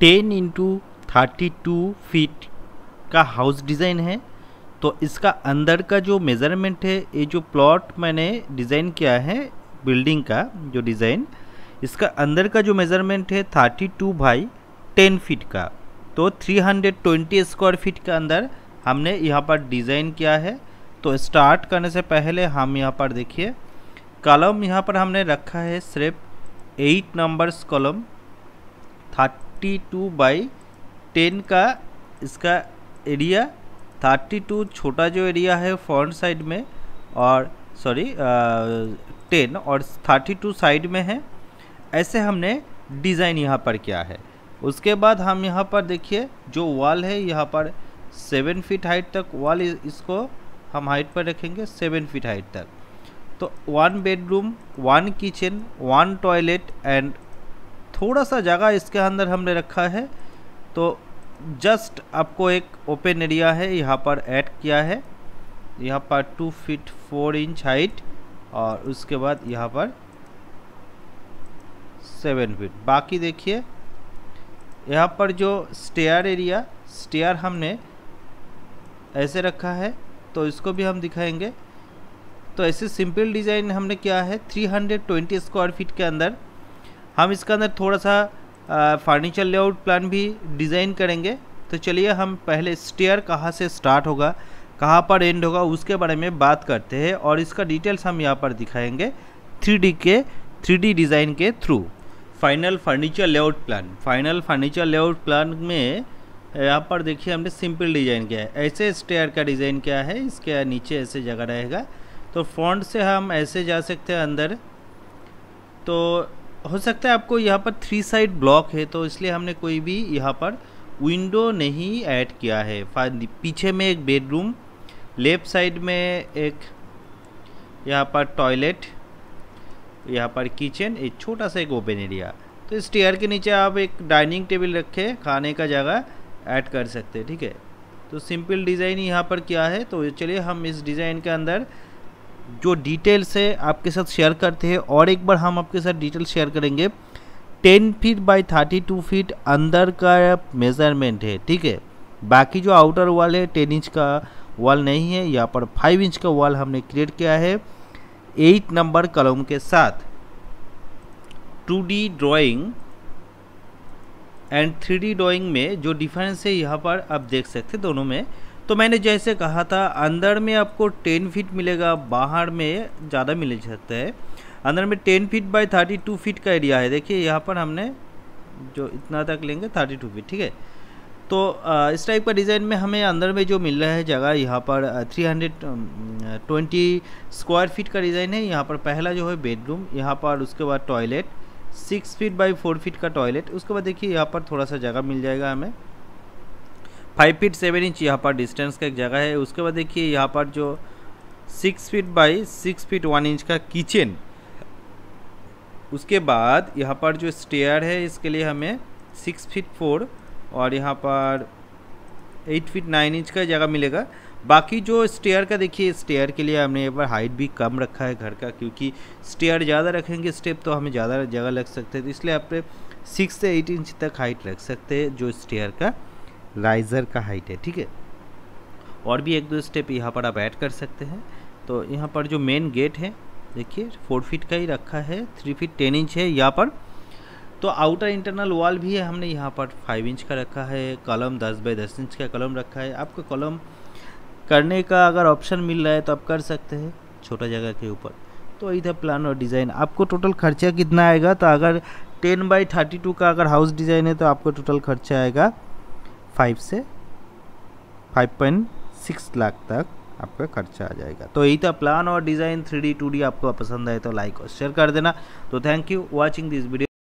Ten into thirty two feet का house design है। तो इसका अंदर का जो मेज़रमेंट है, ये जो प्लॉट मैंने डिज़ाइन किया है बिल्डिंग का जो डिज़ाइन इसका अंदर का जो मेज़रमेंट है thirty two by ten feet का। तो three hundred twenty square feet के अंदर हमने यहाँ पर डिज़ाइन किया है। तो स्टार्ट करने से पहले हम यहाँ पर देखिए कॉलम यहाँ पर हमने रखा है, सिर्फ़ eight numbers column thirty two by ten का इसका एरिया, थर्टी टू छोटा जो एरिया है फ्रंट साइड में और सॉरी टेन और थर्टी टू साइड में है, ऐसे हमने डिज़ाइन यहाँ पर किया है। उसके बाद हम यहाँ पर देखिए, जो वॉल है, यहाँ पर सेवन फीट हाइट तक वॉल इसको हम हाइट पर रखेंगे सेवन फीट हाइट तक। तो one bedroom one kitchen one toilet and थोड़ा सा जगह इसके अंदर हमने रखा है। तो जस्ट आपको एक ओपन एरिया है, यहाँ पर ऐड किया है। यहाँ पर two feet four inch height और उसके बाद यहाँ पर सेवन फीट बाकी देखिए, यहाँ पर जो स्टेयर एरिया स्टेयर हमने ऐसे रखा है तो इसको भी हम दिखाएँगे। तो ऐसे सिंपल डिज़ाइन हमने किया है 320 स्क्वायर फीट के अंदर। हम इसके अंदर थोड़ा सा फर्नीचर लेआउट प्लान भी डिज़ाइन करेंगे। तो चलिए हम पहले स्टेयर कहाँ से स्टार्ट होगा, कहाँ पर एंड होगा, उसके बारे में बात करते हैं और इसका डिटेल्स हम यहाँ पर दिखाएँगे थ्री के थ्री डिज़ाइन के through final furniture layout plan final furniture layout plan में, यहाँ पर देखिए हमने सिंपल डिज़ाइन किया है। ऐसे स्टेयर का डिज़ाइन किया है? इसके नीचे ऐसे जगह रहेगा। तो फ्रंट से हम ऐसे जा सकते हैं अंदर। तो हो सकता है आपको यहाँ पर थ्री साइड ब्लॉक है तो इसलिए हमने कोई भी यहाँ पर विंडो नहीं ऐड किया है। पीछे में एक बेडरूम लेफ़्ट साइड में एक यहाँ पर टॉयलेट यहाँ पर किचन एक छोटा सा एक ओपन एरिया तो इस टेयर के नीचे आप एक डाइनिंग टेबल रखे, खाने का जगह ऐड कर सकते हैं, ठीक है? तो सिंपल डिज़ाइन यहाँ पर क्या है तो चलिए हम इस डिज़ाइन के अंदर जो डिटेल्स है आपके साथ शेयर करते हैं और एक बार हम आपके साथ डिटेल शेयर करेंगे ten feet by thirty two feet अंदर का मेज़रमेंट है, ठीक है? बाकी जो आउटर वॉल है टेन इंच का वॉल नहीं है, यहाँ पर फाइव इंच का वॉल हमने क्रिएट किया है एट नंबर कलम के साथ। Two D drawing and three D drawing में जो डिफरेंस है, यहाँ पर आप देख सकते दोनों में तो मैंने जैसे कहा था, अंदर में आपको टेन फीट मिलेगा, बाहर में ज़्यादा मिल सकता है। अंदर में ten feet by thirty two feet का एरिया है। देखिए, यहाँ पर हमने जो इतना तक लेंगे थर्टी टू फीट ठीक है? तो इस टाइप का डिज़ाइन में हमें अंदर में जो मिल रहा है जगह, यहाँ पर three hundred twenty square feet का डिज़ाइन है। यहाँ पर पहला जो है बेडरूम यहाँ पर उसके बाद toilet six feet by four feet का टॉयलेट उसके बाद देखिए, यहाँ पर थोड़ा सा जगह मिल जाएगा हमें। फाइव फीट सेवन इंच यहाँ पर डिस्टेंस का एक जगह है। उसके बाद देखिए यहाँ पर जो six feet by six feet one inch का किचन उसके बाद यहाँ पर जो स्टेयर है, इसके लिए हमें सिक्स फीट फोर और यहाँ पर एट फीट नाइन इंच का जगह मिलेगा। बाकी जो स्टेयर का देखिए स्टेयर के लिए हमने एक बार हाइट भी कम रखा है घर का, क्योंकि स्टेयर ज़्यादा रखेंगे स्टेप तो हमें ज़्यादा जगह लग सकते हैं। तो इसलिए आप सिक्स से एट इंच तक हाइट रख सकते हैं जो स्टेयर का राइज़र का हाइट है, ठीक है? और भी एक दो स्टेप यहाँ पर आप ऐड कर सकते हैं। तो यहाँ पर जो मेन गेट है, देखिए फोर फीट का ही रखा है थ्री फीट टेन इंच है यहाँ पर। तो आउटर इंटरनल वॉल भी है, हमने यहाँ पर फाइव इंच का रखा है कलम दस बाई दस इंच का कलम रखा है। आपको कलम करने का अगर ऑप्शन मिल रहा है तो आप कर सकते हैं, छोटा जगह के ऊपर। तो इधर प्लान और डिज़ाइन आपको टोटल खर्चा कितना आएगा? तो अगर टेन बाई थर्टी टू का अगर हाउस डिज़ाइन है तो आपको टोटल खर्चा आएगा फाइव से फाइव पॉइंट सिक्स लाख तक आपका खर्चा आ जाएगा। तो यही था प्लान और design three D two D आपको पसंद आए तो लाइक और शेयर कर देना। तो thank you watching this video